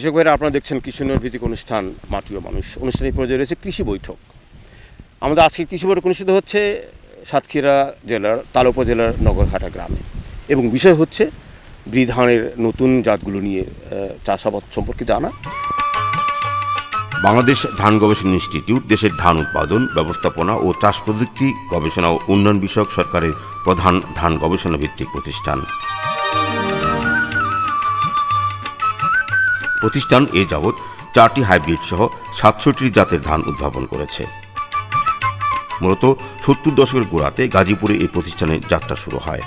কৃষক ভাইরা আপনারা দেখছেন কৃষি উন্নয়ন ভিত্তিক অনুষ্ঠান মাটিও মানুষ অনুষ্ঠানের পর্যায়ে রয়েছে কৃষি বৈঠক। আমাদের আজকে কৃষি বৈঠক অনুষ্ঠিত হচ্ছে সাতক্ষীরা জেলার তাল উপজেলার নগরঘাটা গ্রামে এবং বিষয় হচ্ছে বিধানের নতুন জাতগুলো নিয়ে চাষাবাদ সম্পর্কে জানা। বাংলাদেশ ধান গবেষণা ইনস্টিটিউট দেশের ধান উৎপাদন, ব্যবস্থাপনা ও চাষ প্রযুক্তি গবেষণা ও উন্নয়ন বিষয়ক সরকারের প্রধান ধান গবেষণা ভিত্তিক প্রতিষ্ঠান। প্রতিষ্ঠান এ যাবৎ চারটি হাইব্রিড সহ সাতষট্টি জাতের ধান উদ্ভাবন করেছে। মূলত সত্তর দশকের গোড়াতে গাজীপুরে এই প্রতিষ্ঠানের যাত্রা শুরু হয়।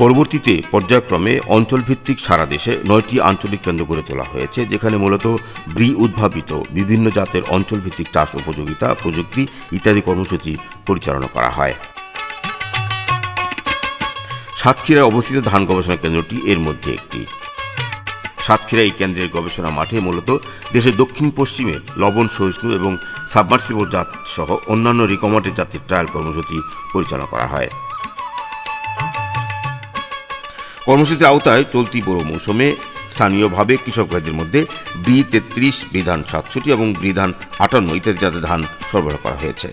পরবর্তীতে পর্যায়ক্রমে অঞ্চলভিত্তিক সারা দেশে নয়টি আঞ্চলিক কেন্দ্র গড়ে তোলা হয়েছে, যেখানে মূলত ব্রি উদ্ভাবিত বিভিন্ন জাতের অঞ্চলভিত্তিক চাষ উপযোগিতা, প্রযুক্তি ইত্যাদি কর্মসূচি পরিচালনা করা হয়। সাতক্ষীরায় অবস্থিত ধান গবেষণা কেন্দ্রটি এর মধ্যে একটি। সাতক্ষীরা এই কেন্দ্রের গবেষণা মাঠে মূলত দেশের দক্ষিণ পশ্চিমে লবণ, সহিষ্ণু এবং সাবমার্সিবল জাত সহ অন্যান্য রিকমান্ডেড জাতির ট্রায়াল কর্মসূচি পরিচালনা করা হয়। কর্মসূচির আওতায় চলতি বড় মৌসুমে স্থানীয়ভাবে কৃষক ভাইদের মধ্যে বি তেত্রিশ, বিধান সাতষট্টি এবং বিধান আটান্ন ইত্যাদি জাতের ধান সরবরাহ করা হয়েছে।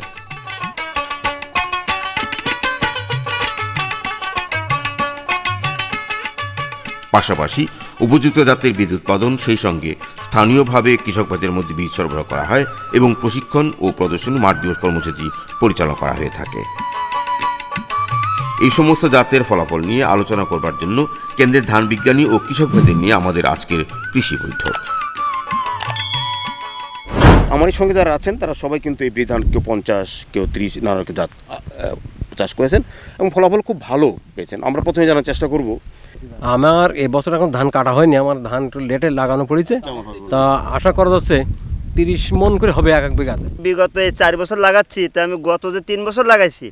পাশাপাশি উপযুক্ত জাতের বীজ উৎপাদন সেই সঙ্গে স্থানীয়ভাবে কৃষক ভাইদের মধ্যে বীজ সরবরাহ করা হয় এবং প্রশিক্ষণ ও প্রদর্শনী মাঠ দিবস কর্মসূচি পরিচালনা করা হয়ে থাকে। এই সমস্ত জাতের ফলাফল নিয়ে আলোচনা করবার জন্য কেন্দ্রের ধান বিজ্ঞানী ও কৃষক ভাইদের নিয়ে আমাদের আজকের কৃষি বৈঠক। আমার সঙ্গে যারা আছেন, তারা সবাই কিন্তু এই বিধান কেউ পঞ্চাশ, কেউ ত্রিশ, নানা জাত চাষ করেছেন এবং ফলাফল খুব ভালো পেয়েছেন। আমরা প্রথমে জানার চেষ্টা করব। আমার এবছর এখন ধান কাটা হয়নি আমার ধান একটু লেটে লাগানো পড়েছে। তা আশা করা যাচ্ছে তিরিশ মন করে হবে এক এক বিঘাতে। বিগত এই চার বছর লাগাচ্ছি তা আমি গত যে তিন বছর লাগাইছি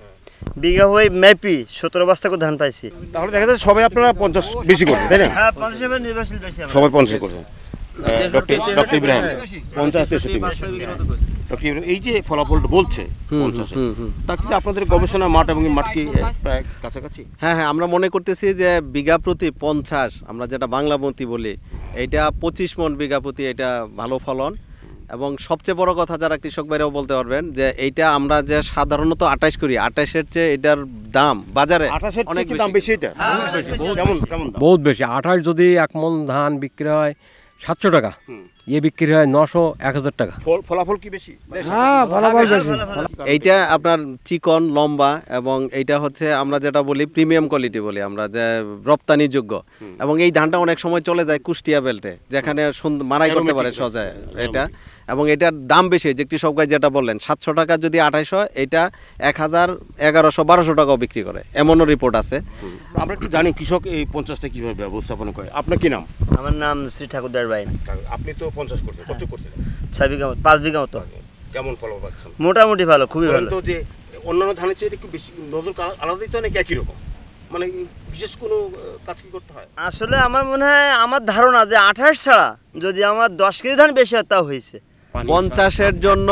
বিঘা হয়ে ম্যাপি সতেরো বস্তা করে ধান পাইছি। তাহলে দেখা যাচ্ছে সবাই আপনারা পঞ্চাশ বেশি করবেন তাই না? হ্যাঁ। সবাই পঞ্চাশ করছেন। ডক্টর ডক্টর ইব্রাহিম পঞ্চাশ তেষট্টি ডক্টর ইব্রাহিম এই যে ফলাফলটা বলছে তা কিন্তু আপনাদের গবেষণা মাঠ এবং মাঠ কি প্রায় কাছাকাছি? হ্যাঁ হ্যাঁ আমরা মনে করতেছি যে বিঘা প্রতি পঞ্চাশ আমরা যেটা বাংলামতি বলি এইটা পঁচিশ মন বিঘা প্রতি এটা ভালো ফলন। এবং সবচেয়ে বড় কথা যারা কৃষক ভাইরাও বলতে পারবেন যে এইটা আমরা যে সাধারণত আঠাশ করি আঠাশের চেয়ে এটার দাম বাজারে অনেক দাম বেশি এটা? কেমন কেমন দাম? বহুত বেশি। আঠাশ যদি এক মন ধান বিক্রি হয় সাতশো টাকা। হুম। ইয়ে বিক্রি হয় নশো এক হাজার টাকা। ফলাফল কি বেশি? এইটা আপনার চিকন লম্বা এবং এইটা হচ্ছে আমরা যেটা বলি প্রিমিয়াম কোয়ালিটি বলি আমরা যে রপ্তানিযোগ্য। এবং এই ধানটা অনেক সময় চলে যায় কুষ্টিয়া বেল্টে যেখানে মারাই করতে পারে সজায় এটা। এবং এটার দাম বেশি যে কৃষক ভাই যেটা বললেন সাতশো টাকা যদি আঠাইশো এটা এক হাজার এগারোশো বারোশো টাকাও বিক্রি করে। এমনও রিপোর্ট আছে। আমরা একটু জানি কৃষক এই পঞ্চাশটা কীভাবে ব্যবস্থাপনা করে। আপনার কি নাম? আমার নাম শ্রী ঠাকুরদার ভাই। আপনি তো পঞ্চাশ করছেন কত করছেন ছয় বিঘা মতো পাঁচ বিঘা মতো। কেমন ফল পাচ্ছেন? মোটামুটি ভালো খুবই ভালো। তো যে অন্যান্য ধানের চেয়ে একটু বেশি নজর আলাদাই তো নাকি একই রকম? মানে বিশেষ কোনো কাজ কি করতে হয়? আসলে আমার মনে হয় আমার ধারণা যে আঠাশ ছাড়া যদি আমার দশ কেজি ধান বেশি হয় তাও হয়েছে। পঞ্চাশের জন্য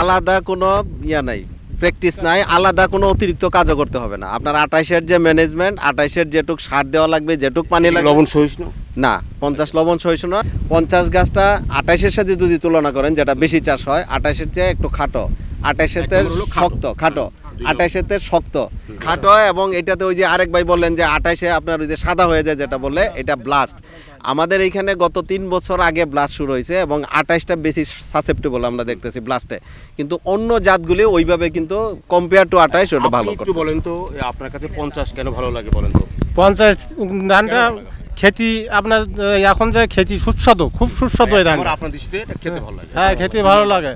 আলাদা কোনো ইয়া নাই প্র্যাকটিস নাই আলাদা কোনো অতিরিক্ত কাজও করতে হবে না। আপনার আঠাইশের যে ম্যানেজমেন্ট আঠাইশের যেটুক সার দেওয়া লাগবে যেটুক পানি লাগবে লবণ সহিষ্ণু? না পঞ্চাশ লবণ সহিষ্ণু না পঞ্চাশ গাছটা আঠাইশের সাথে যদি তুলনা করেন যেটা বেশি চাষ হয় আঠাইশের চেয়ে একটু খাটো। খাটো। শক্ত খাটো। আঠাইশেতে শক্ত। খাটো এবং এটাতে ওই যে আরেক ভাই বললেন যে আঠাইশে আপনার ওই যে সাদা হয়ে যায় যেটা বললে এটা ব্লাস্ট আমাদের এইখানে গত তিন বছর আগে ব্লাস্ট শুরু হয়েছে এবং আঠাইশটা বেশি সাসেপ্টেবল আমরা দেখতেছি ব্লাস্টে কিন্তু অন্য জাতগুলি ওইভাবে কিন্তু কম্পেয়ার টু আঠাইশ ওটা ভালো একটু বলেন তো আপনার কাছে পঞ্চাশ কেন ভালো লাগে বলেন তো? পঞ্চাশ ধানটা খেতি আপনার এখন যে খেতি সুস্বাদু খুব সুস্বাদু এই আপনার দৃষ্টিতে খেতে ভালো লাগে। হ্যাঁ খেতে ভালো লাগে।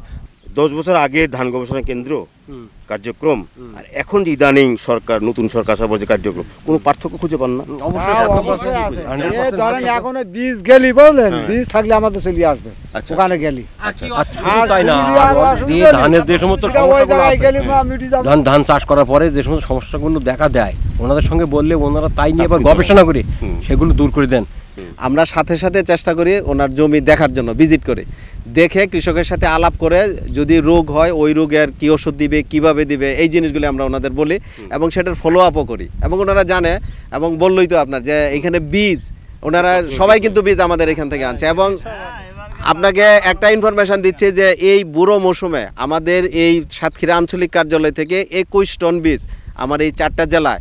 দশ বছর আগে ধান গবেষণা কেন্দ্র কার্যক্রম আর এখন যে ইদানিং সরকার নতুন সরকার সবার যে কার্যক্রম কোনো পার্থক্য খুঁজে পান না? অবশ্যই এত অবশ্যই percent আছে। 100% এ ধরেন এখন বীজ গেলি বললেন হ্যাঁ। বীজ থাকলে আমাদের চলে আসবে আচ্ছা। ওখানে গেলি। নেই। ধানের যে সমস্ত ধান ধান চাষ করার পরে যে সমস্ত সমস্যাগুলো দেখা দেয় ওনাদের সঙ্গে বললে ওনারা তাই নিয়ে এবার গবেষণা করে সেগুলো দূর করে দেন। আমরা সাথে সাথে চেষ্টা করি ওনার জমি দেখার জন্য ভিজিট করি। দেখে কৃষকের সাথে আলাপ করে যদি রোগ হয় ওই রোগের কি ওষুধ দিবে কীভাবে দিবে এই জিনিসগুলি আমরা ওনাদের বলি এবং সেটার ফলো আপও করি। এবং ওনারা জানে এবং বললই তো আপনার যে এখানে বীজ ওনারা সবাই কিন্তু বীজ আমাদের এখান থেকে আনছে এবং আপনাকে একটা ইনফরমেশন দিচ্ছি যে এই বুড়ো মৌসুমে আমাদের এই সাতক্ষীরা আঞ্চলিক কার্যালয় থেকে একুশ টন বীজ আমার এই চারটা জেলায়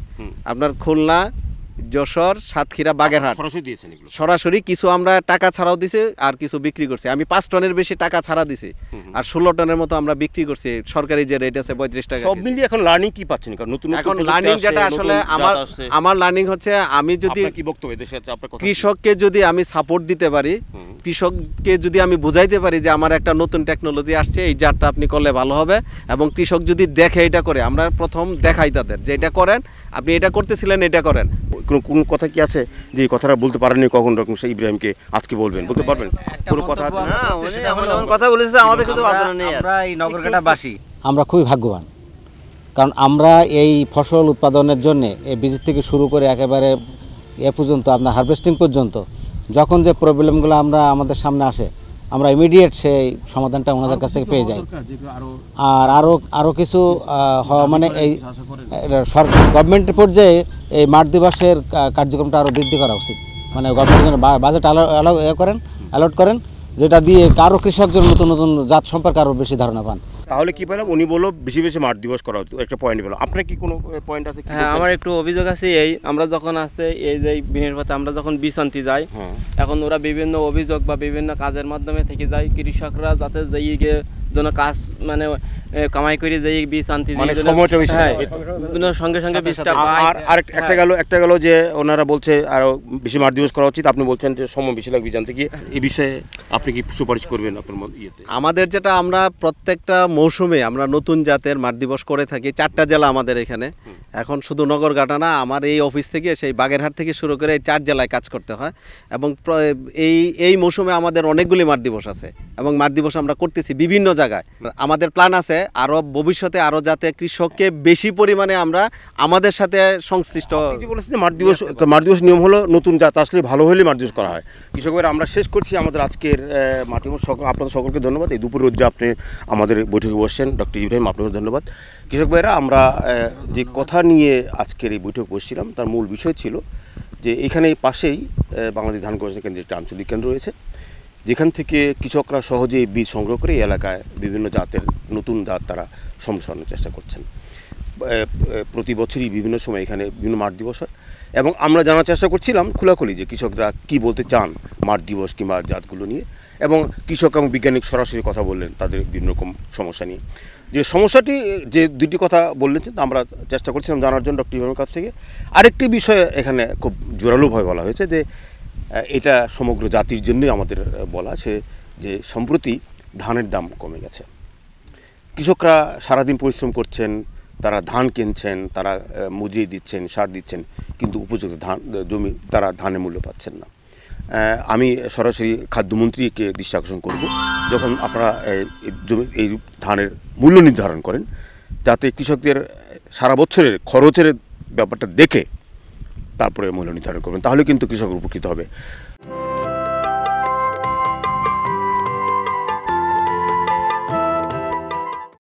আপনার খুলনা যশোর সাতক্ষীরা বাগেরহাট। সরাসরি কিছু আমরা টাকা ছাড়াও দিছি আর কিছু বিক্রি করছি। আমি পাঁচ টনের বেশি টাকা ছাড়া দিছি। আর ষোলো টনের মতো আমরা বিক্রি করছি। সরকারি যে রেট আছে পঁয়ত্রিশ টাকা সব মিলিয়ে এখন লার্নিং কি পাচ্ছেন? নতুন এখন লার্নিং যেটা আসলে আমার আমার লার্নিং হচ্ছে আমি যদি কি বক্তব্য? কৃষককে যদি আমি সাপোর্ট দিতে পারি কৃষককে যদি আমি বুঝাইতে পারি যে আমার একটা নতুন টেকনোলজি আসছে এই জারটা আপনি করলে ভালো হবে। এবং কৃষক যদি দেখে এটা করে আমরা প্রথম দেখাই তাদের যে এটা করেন আপনি এটা করতেছিলেন এটা করেন। কোনো কোন কথা কি আছে? যে কথাটা বলতে পারেননি কখন রকম সেই ইব্রাহিমকে আজকে বলবেন বলতে পারবেন? কোনো কথা আছে? না কথা বলেছে আমাদের কিন্তু আমরা এই নগরকাটাবাসী আমরা খুবই ভাগ্যবান। কারণ আমরা এই ফসল উৎপাদনের জন্য এই বীজ থেকে শুরু করে একেবারে এ পর্যন্ত আপনার হারভেস্টিং পর্যন্ত যখন যে প্রবলেমগুলো আমরা আমাদের সামনে আসে আমরা ইমিডিয়েট সেই সমাধানটা ওনাদের কাছ থেকে পেয়ে যাই। আর আরও আরও কিছু হওয়া মানে এই সরকার গভর্নমেন্টের পর্যায়ে এই মাঠ দিবসের কার্যক্রমটা আরও বৃদ্ধি করা উচিত। মানে গভর্নমেন্ট যেন বাজেট অ্যালাউ এ করেন অ্যালট করেন যেটা দিয়ে কারও কৃষক যেন নতুন নতুন জাত সম্পর্কে আরও বেশি ধারণা পান। তাহলে কি পেলাম উনি বলল বেশি বেশি মাঠ দিবস করা হতো একটা পয়েন্ট পেলাম আপনার কি কোনো পয়েন্ট আছে হ্যাঁ আমার একটু অভিযোগ আছে এই আমরা যখন আছে এই যে বিনের পথে আমরা যখন বীজ আনতে যাই হ্যাঁ। এখন ওরা বিভিন্ন অভিযোগ বা বিভিন্ন কাজের মাধ্যমে থেকে যায়। কৃষকরা যাতে যেই গিয়ে জন্য কাজ মানে কামাই করে যেই বীজ আনতে মানে সময়টা বেশি হ্যাঁ, বিভিন্ন সঙ্গে সঙ্গে বীজটা আর- পায় আর আর একটা- একটা গেল একটা গেল যে ওনারা বলছে আরও বেশি মাঠ দিবস করা উচিত। আপনি বলছেন যে সময় বেশি লাগবে জানতে কি এই বিষয়ে আপনি কি সুপারিশ করবেন আপনার মত- ইয়েতে? আমাদের যেটা আমরা প্রত্যেকটা মৌসুমে আমরা নতুন জাতের মাঠ দিবস করে থাকি। চারটা জেলা আমাদের এখানে। এখন শুধু নগরঘাটা না আমার এই অফিস থেকে সেই বাগেরহাট থেকে শুরু করে এই চার জেলায় কাজ করতে হয়। এবং এই এই মৌসুমে আমাদের অনেকগুলি মাঠ দিবস আছে। এবং মাঠ দিবস আমরা করতেছি বিভিন্ন জায়গায়। আমাদের প্ল্যান আছে আরও ভবিষ্যতে আরও যাতে কৃষককে বেশি পরিমাণে আমরা আমাদের সাথে সংশ্লিষ্ট মাঠ দিবস মাঠ দিবস নিয়ম হলো নতুন জাত আসলে ভালো হলে মাঠ দিবস করা হয়? কৃষকের আমরা শেষ করছি আমাদের আজকের মাঠ দিবস। সকল আপনাদের সকলকে ধন্যবাদ। এই দুপুর রোদ্রে আপনি আমাদের বৈঠকে বসছেন। ডক্টর ইব্রাহিম আপনাকে ধন্যবাদ। কৃষক ভাইরা, আমরা যে কথা নিয়ে আজকের এই বৈঠক বসছিলাম, তার মূল বিষয় ছিল যে এখানে পাশেই বাংলাদেশ ধান গবেষণা কেন্দ্রের একটি আঞ্চলিক কেন্দ্র রয়েছে। যেখান থেকে কৃষকরা সহজেই বীজ সংগ্রহ করে এলাকায় বিভিন্ন জাতের নতুন জাত তারা সম্প্রসারণের চেষ্টা করছেন। প্রতি বছরই বিভিন্ন সময় এখানে বিভিন্ন মাঠ দিবস হয় এবং আমরা জানার চেষ্টা করছিলাম খোলাখুলি যে কৃষকরা কি বলতে চান মাঠ দিবস কিংবা জাতগুলো নিয়ে এবং কৃষক এবং বিজ্ঞানিক সরাসরি কথা বললেন তাদের বিভিন্ন রকম সমস্যা নিয়ে। যে সমস্যাটি, যে দুটি কথা বললেন আমরা চেষ্টা করছিলাম জানার জন্য ডক্টর ইমামের কাছ থেকে। আরেকটি বিষয় এখানে খুব জোরালোভাবে বলা হয়েছে যে এটা সমগ্র জাতির জন্যই আমাদের বলা সে যে সম্প্রতি ধানের দাম কমে গেছে। কৃষকরা সারাদিন পরিশ্রম করছেন, তারা ধান কিনছেন, তারা মজুরি দিচ্ছেন, সার দিচ্ছেন, কিন্তু উপযুক্ত ধান, জমি তারা ধানের মূল্য পাচ্ছেন না। আমি সরাসরি খাদ্যমন্ত্রীকে দৃষ্টি আকর্ষণ করব। যখন আপনারা জমি, এই ধানের মূল্য নির্ধারণ করেন, যাতে কৃষকদের সারা বছরের খরচের ব্যাপারটা দেখে তারপরে মূল্য নির্ধারণ করবেন তাহলে কিন্তু কৃষক উপকৃত হবে।